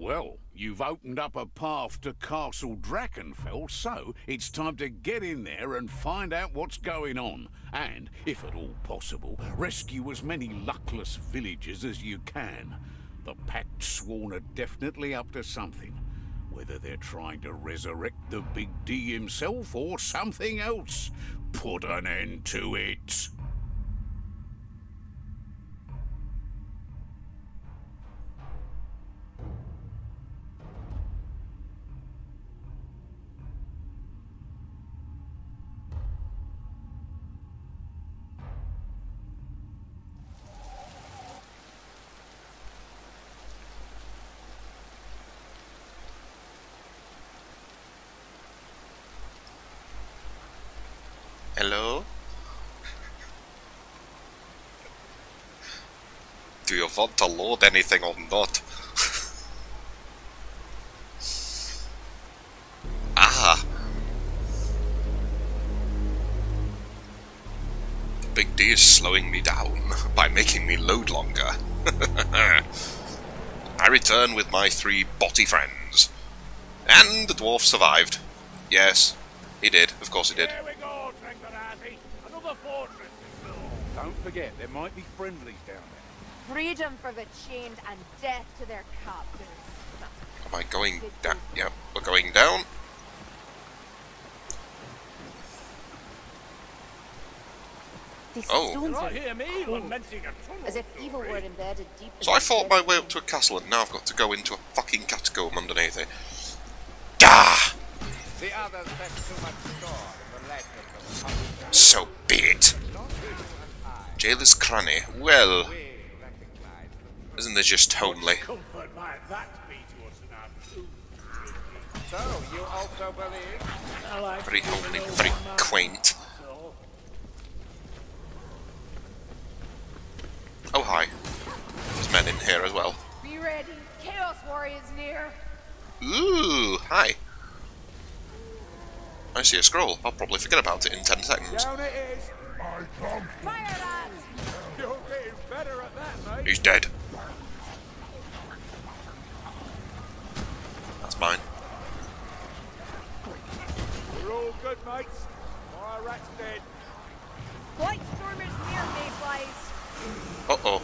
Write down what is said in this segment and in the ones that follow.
Well, you've opened up a path to Castle Drachenfels, so it's time to get in there and find out what's going on. And, if at all possible, rescue as many luckless villagers as you can. The Pactsworn are definitely up to something. Whether they're trying to resurrect the Big D himself or something else. Put an end to it. Hello? Do you want to load anything or not? ah! The Big D is slowing me down by making me load longer. I return with my three botty friends. And the dwarf survived. Yes, he did. Of course he did. Here we go, Tranquilati. Another fortress to build. Don't forget, there might be friendlies down there. Freedom for the chained and death to their captors. Am I going down? Yep, we're going down. These Oh. stones are hear me lamenting a tunnel. as if evil were embedded deep. So I fought my way up to a castle and now I've got to go into a fucking catacomb underneath it. Gah! The others set too much store in the legend of the So be it. Jailer's Cranny. Well, We recognize the isn't this just homely? Comfort might that be to us in our food. So, you also believe? I like Very homely, very quaint. Oh hi. There's men in here as well. Be ready. Chaos Warriors near. Ooh, hi. I see a scroll. I'll probably forget about it in 10 seconds. Down it is. Fire that! He's dead. That's mine. We're all good, mates. My rat's dead. White Storm is near, Mayflies. Uh oh.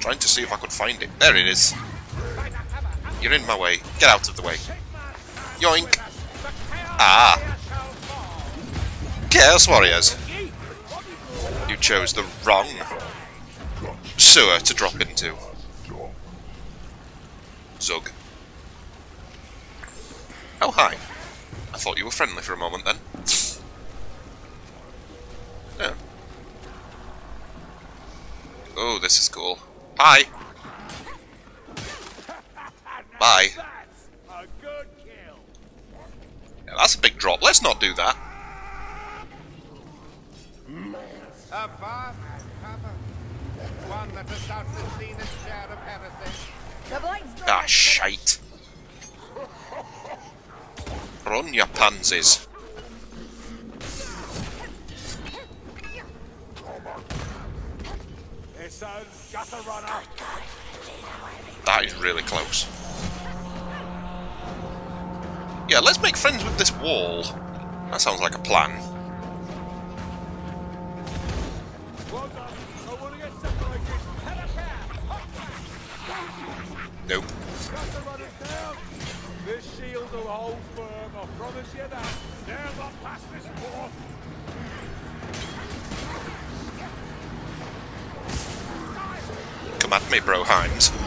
Trying to see if I could find it. There it is. You're in my way. Get out of the way. Yoink. Ah. Chaos Warriors. Chose the wrong sewer to drop into. Zug. Oh, hi. I thought you were friendly for a moment then. Yeah. Oh, this is cool. Hi. Bye. That's a good kill. Yeah, that's a big drop. Let's not do that. A vast cover. One that has doubtless seen its share of heresy. The Blight Ah, has shite. Run, your pansies. This own gutter runner. That is really close. Yeah, let's make friends with this wall. That sounds like a plan. Nope. Gutter runners down. This shield will hold firm. I promise you that. Never pass this wall. Come at me, bro Himes.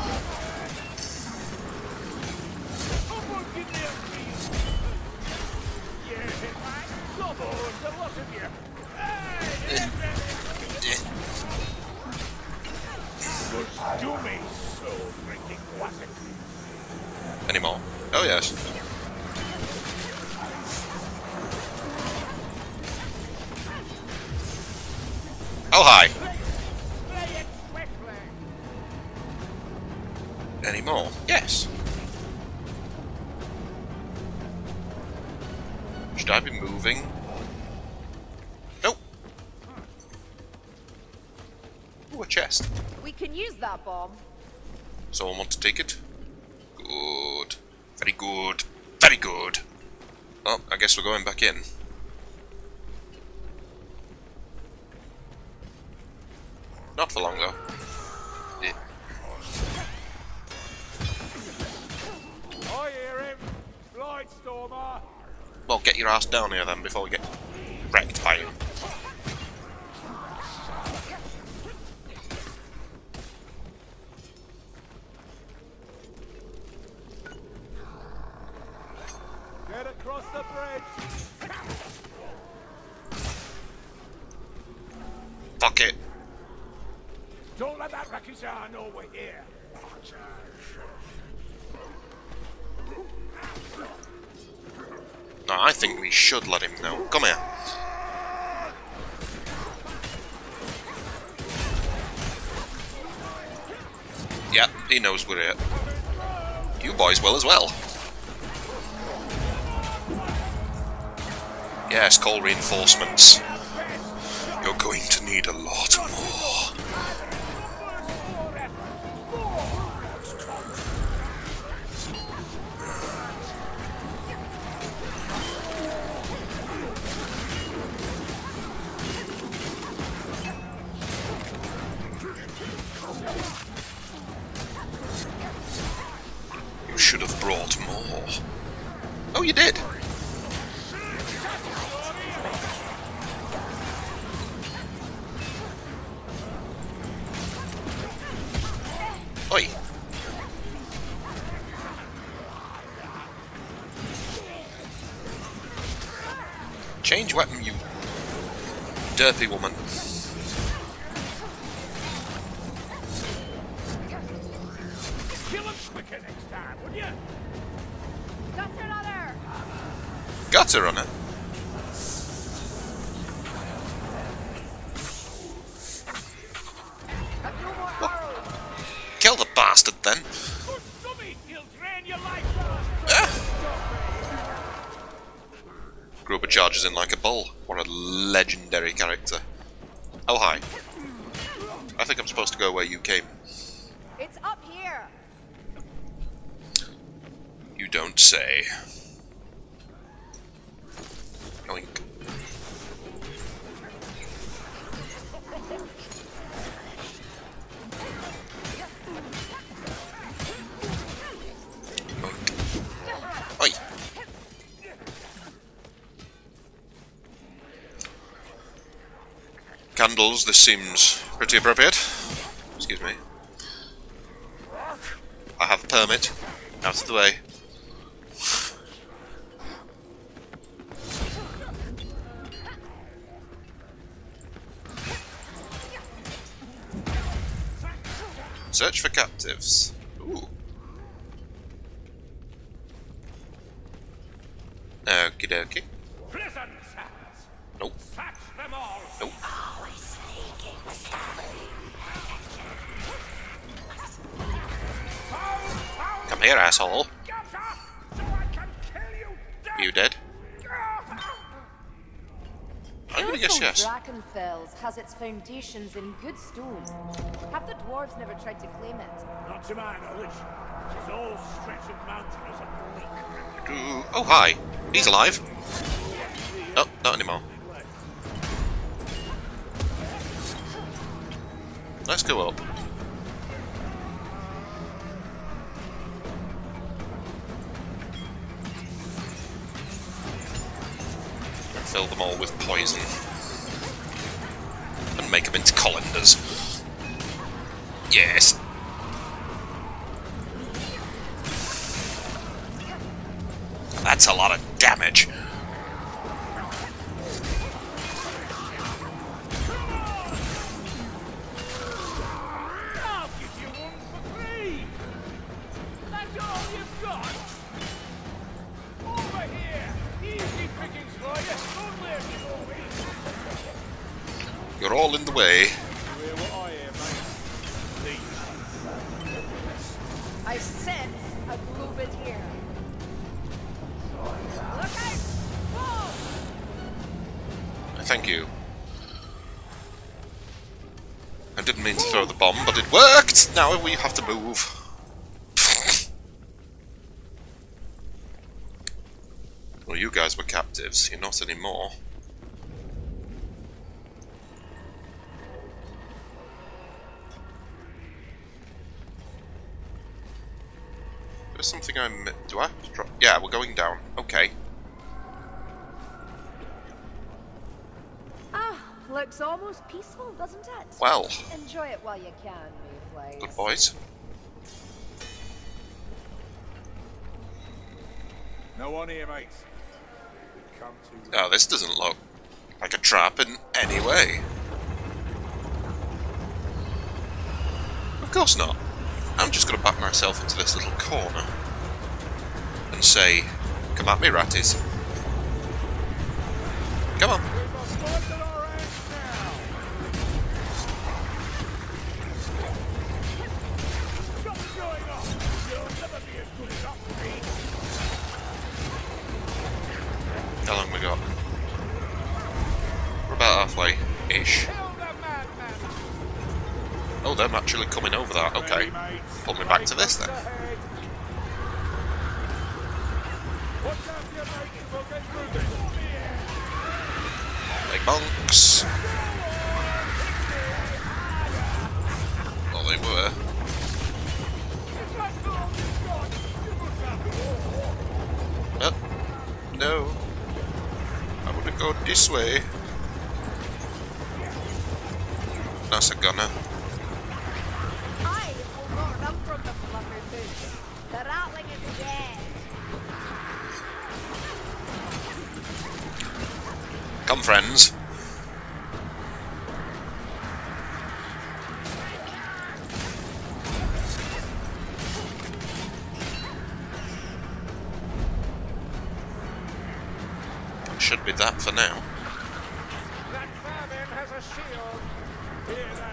Very good. Very good. Oh, I guess we're going back in. Not for long, though. Yeah. I hear him. Blightstormer. Well, get your ass down here then before we get wrecked by him. He knows we're here. You boys will as well. Yes, call reinforcements. You're going to need a lot more. Change weapon, you derpy woman. Time. Gutter runner. Charges in like a bull. What a legendary character. Oh, hi. I think I'm supposed to go where you came. It's up here. You don't say. Candles, this seems pretty appropriate. Excuse me. I have a permit. Out of the way. Search for captives. Come here, asshole. Get up, so I can kill you dead. I'm gonna guess yes. Drachenfels has its foundations in good stone. Have the dwarves never tried to claim it? Not to my knowledge. She's all stretch of mountainous and bleak. Oh, hi. He's alive. No, not anymore. Let's go up. Fill them all with poison. And make them into colanders. Yes. That's a lot of damage. Now we have to move. well, you guys were captives. You're not anymore. There's something I mi- do I have to drop? Yeah, we're going down. Okay. Ah, looks almost peaceful, doesn't it? Well, Enjoy it while you can, Mayflies. good boys. No one here, mate. Come to Oh, this doesn't look like a trap in any way. Of course not. I'm just going to back myself into this little corner and say, come at me, ratties. Come on. How long we got? We're about halfway-ish. Oh, they're actually coming over that. Okay. Pull me back to this then. Big monks. Well, they were. Oh, no. Go this way. That's a gunner. I will not run from the flufferfoot. The rattling is dead. Come, friends. Should be that for now.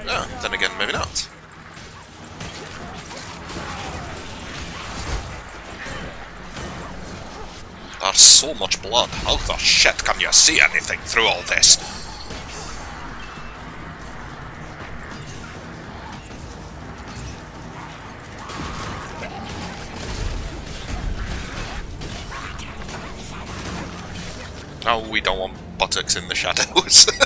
Come. then again, maybe not. There's so much blood. How the shit can you see anything through all this? We don't want buttocks in the shadows.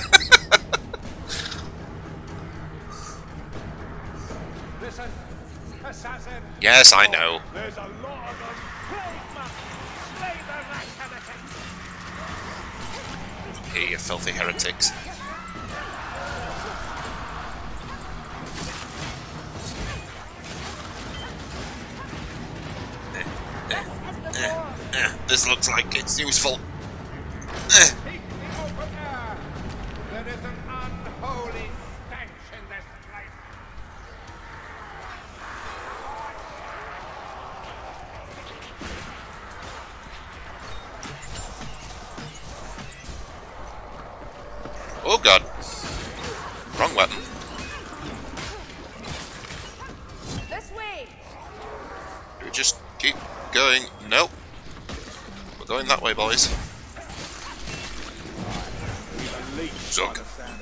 Yes, I know. There's a lot of them. Here, you filthy heretics. The door. Eh, this looks like it's useful.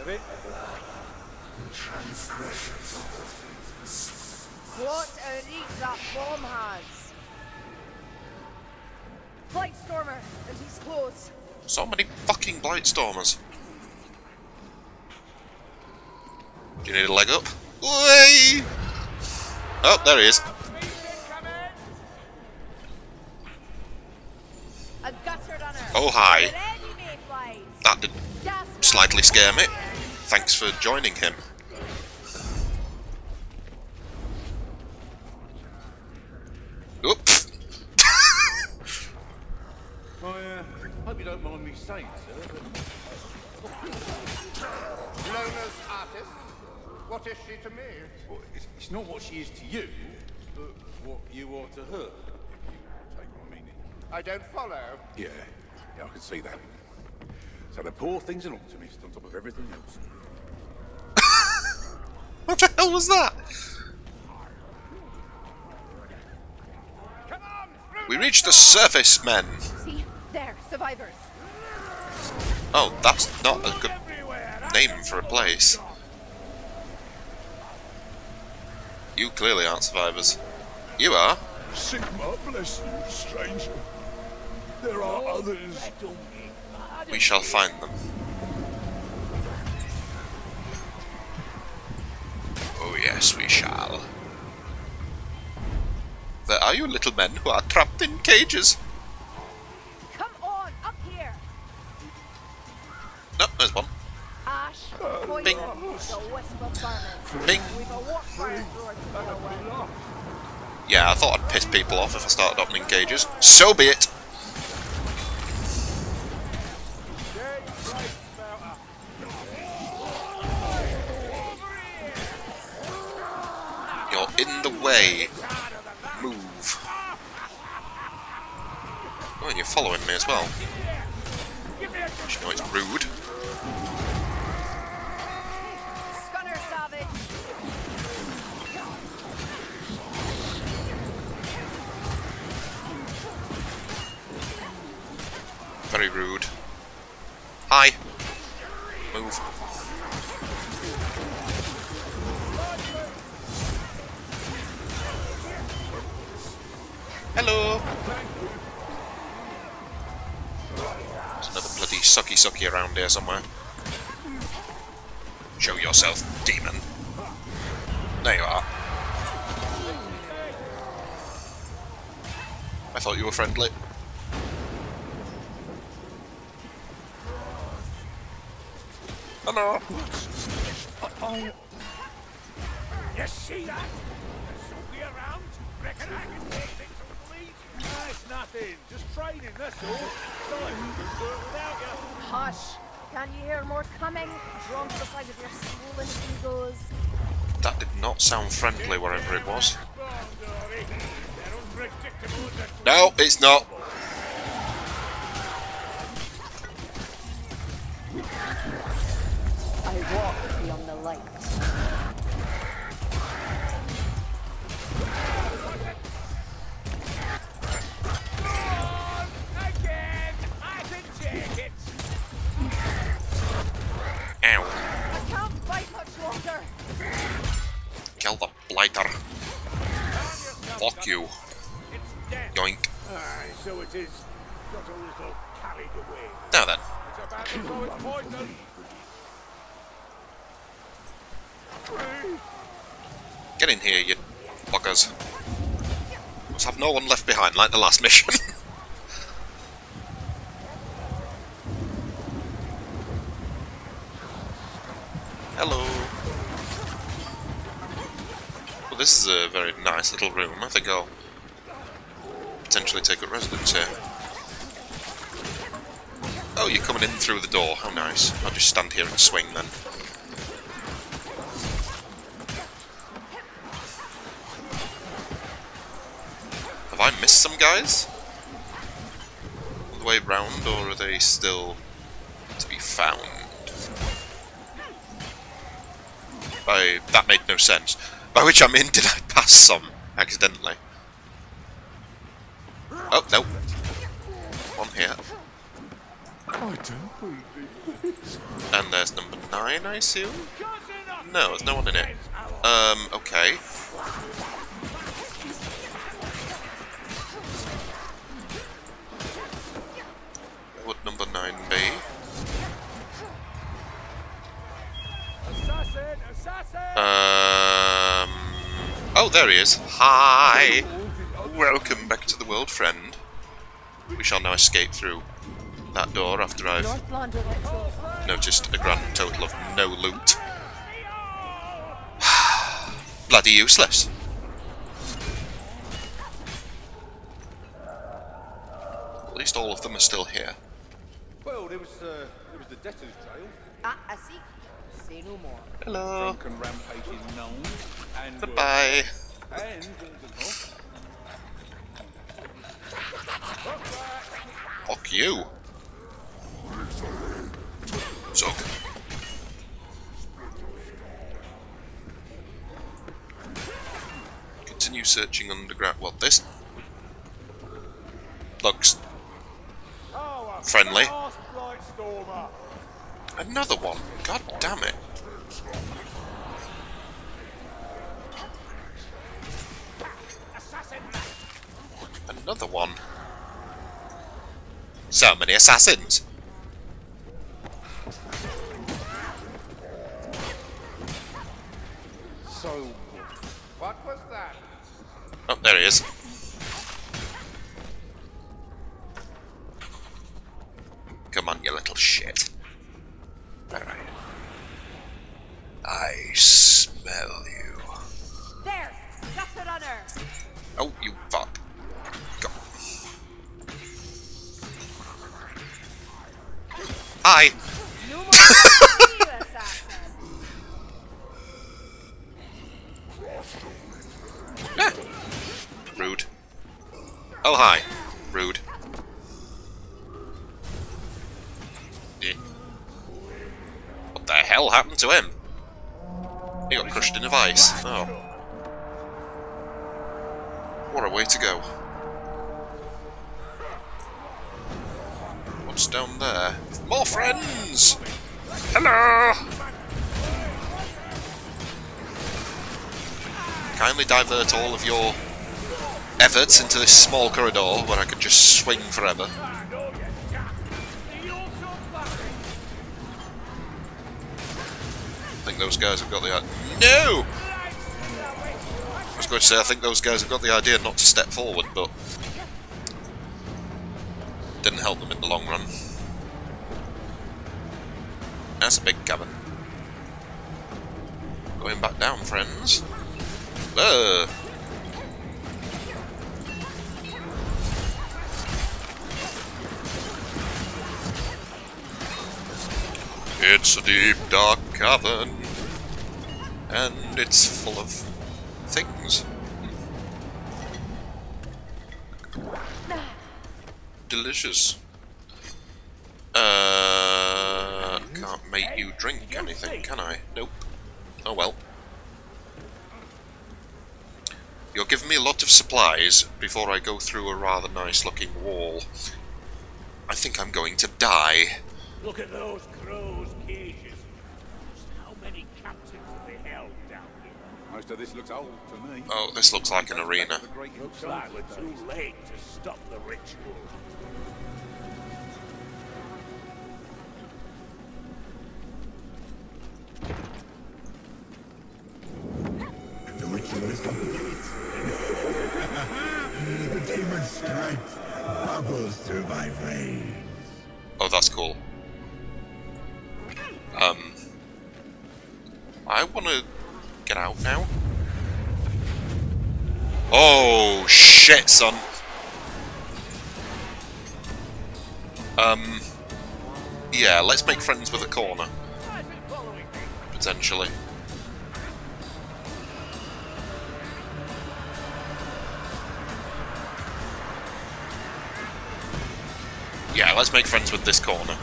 The of it. What a reach that bomb has. Blightstormer, and he's close. So many fucking Blightstormers. Do you need a leg up? Way! Oh, there he is. Speed incoming. A gutter runner. Oh, hi. That did Gas slightly scare me. Thanks for joining him. Oop. I uh, hope you don't mind me saying, sir, but Lona's artist? What is she to me? well, it's, it's not what she is to you, but what you are to her. if You take my meaning. I don't follow. Yeah, yeah, I can see that. So the poor thing's an optimist on top of everything else. What the hell was that? On, We reached the surface, men. See, there, survivors. Oh, that's not a good name for a place. You clearly aren't survivors. You are. Sigmar, bless you, stranger. There are others. We shall find them. Oh yes, we shall. There are you little men who are trapped in cages. Come on, up here! No, there's one. Ash, uh, poison, Bing. the wisp of vermin. Bing. We've a walk fire through our Yeah, I thought I'd piss people off if I started opening cages. So be it. Following me as well. You know it's rude. Very rude. Hi. Move. Hello. Sucky sucky around here somewhere. Show yourself, demon. There you are. I thought you were friendly. Oh, Hello. You see that? There's somebody around. Reckon I can take things from the police? Nah, it's nothing. Just training, that's all. Sorry, we can do it without you. Hush! Can you hear more coming? Drawn to the side of your swollen egos. That did not sound friendly, wherever it was. Go on, Dory. They're unpredictable as a No, it's not. I walk beyond the light. Poison. Get in here, you buggers. Must have no one left behind like the last mission. Hello. Well, this is a very nice little room. I think I'll potentially take up residence here. Oh, you're coming in through the door. How nice. I'll just stand here and swing then. Have I missed some guys? All the way round, or are they still to be found? By that made no sense. By which I mean, did I pass some accidentally? Oh no, one here, I don't believe this. and there's number nine, I assume. No, there's no one in it. Um, okay. Would number nine be? Assassin! Assassin! Um. Oh, there he is. Hi! Welcome back to the world, friend. We shall now escape through that door after I've North Lander Ritual. noticed a grand total of no loot. Bloody useless. At least all of them are still here. Well, there was, uh, there was the debtor's jail. Ah, I see. Say no more. Hello. Drunken rampages known. And, Goodbye. and Fuck you. Continue searching underground. Well, this looks friendly. Another one. God damn it. Another one. So many assassins. Hi. Divert all of your efforts into this small corridor where I could just swing forever. I think those guys have got the idea. No! I was going to say, I think those guys have got the idea not to step forward, but didn't help them in the long run. That's a big cabin. Going back down, friends. It's a deep, dark cavern, and it's full of things. Delicious. Uh, can't make you drink anything, can I? Nope. Oh well. You're giving me a lot of supplies before I go through a rather nice looking wall. I think I'm going to die. Look at those crows' cages. Just how many captains have they held down here? Most of this looks old to me. Oh, this looks like an arena. Looks like we're too late to stop the ritual. Get out now. Oh shit, son. Um, yeah, let's make friends with a corner potentially. Yeah, let's make friends with this corner.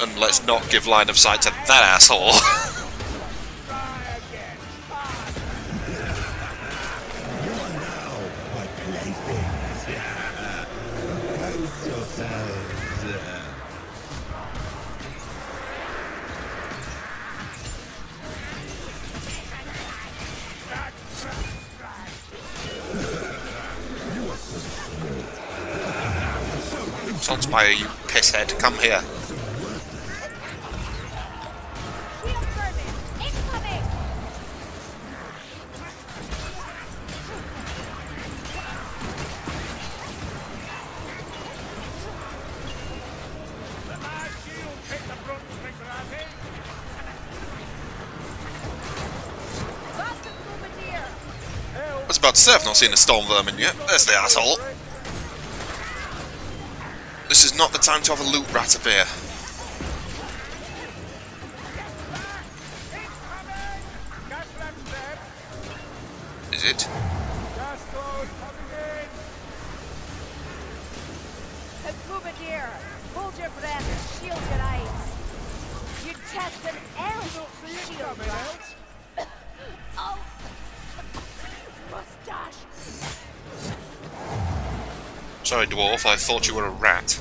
And let's not give line of sight to that asshole. Saltzpyre, you pisshead, come here. About to say I've not seen a storm vermin yet. There's the asshole. This is not the time to have a loot rat appear. Sorry, dwarf, I thought you were a rat.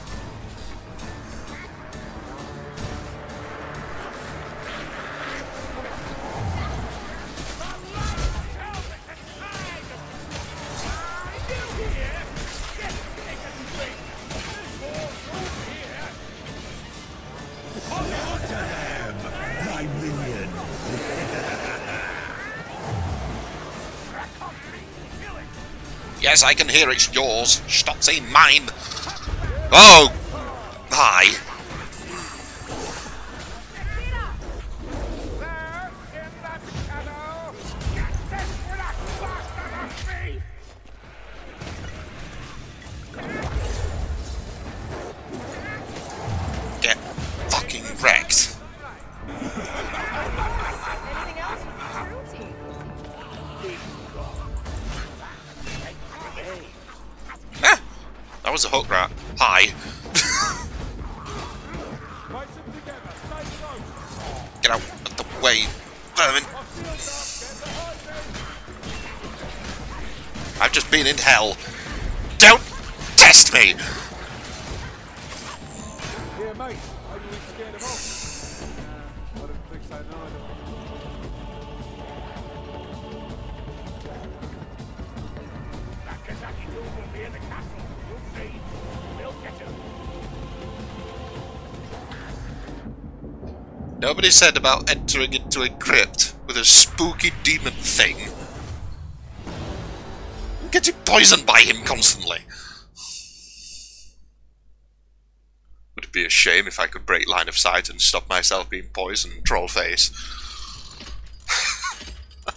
Yes, I can hear it's yours. Stop saying mine. Oh! Was a hook rat. Hi. Get out of the way, vermin. I've just been in hell. Don't test me! Nobody said about entering into a crypt with a spooky demon thing. I'm Getting poisoned by him constantly. Would it be a shame if I could break line of sight and stop myself being poisoned, troll face?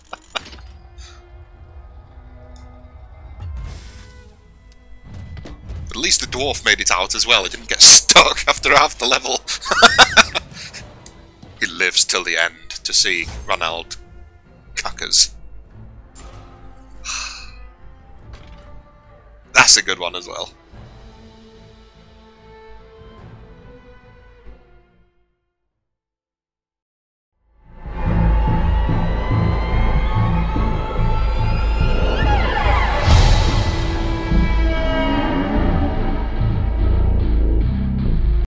At least the dwarf made it out as well. He didn't get stuck after half the level. lives till the end to see Ronald Cuckers. That's a good one as well.